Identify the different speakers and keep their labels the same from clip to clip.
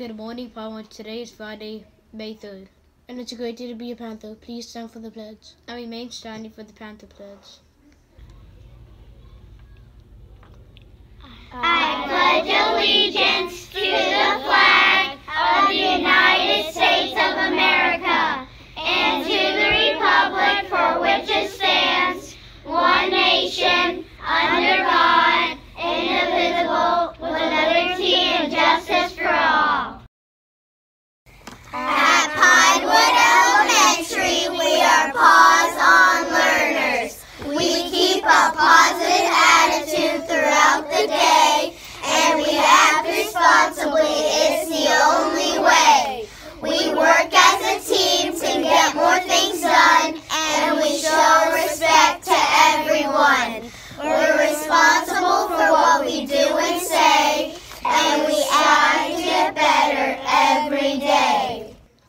Speaker 1: Good morning, Palmer. Today is Friday, May 3rd. And it's a great day to be a Panther. Please stand for the pledge. I remain standing for the Panther pledge.
Speaker 2: I pledge allegiance to the flag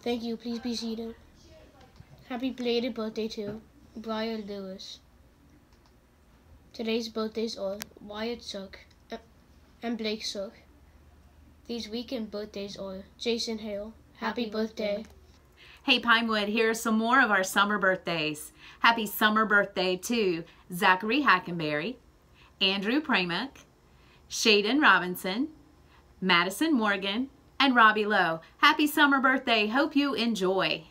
Speaker 1: Thank you. Please be seated. Happy belated birthday to Brian Lewis. Today's birthdays are Wyatt Sook uh, and Blake Suck. These weekend birthdays are Jason Hale. Happy,
Speaker 3: Happy
Speaker 1: birthday.
Speaker 3: birthday. Hey Pinewood, here are some more of our summer birthdays. Happy summer birthday to Zachary Hackenberry, Andrew Pramick, Shaden Robinson, Madison Morgan, and Robbie Lowe. Happy summer birthday. Hope you enjoy.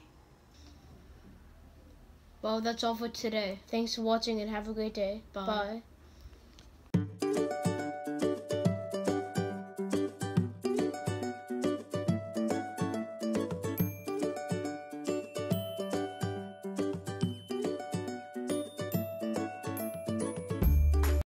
Speaker 1: Well, that's all for today. Thanks for watching and have a great day. Bye. Bye.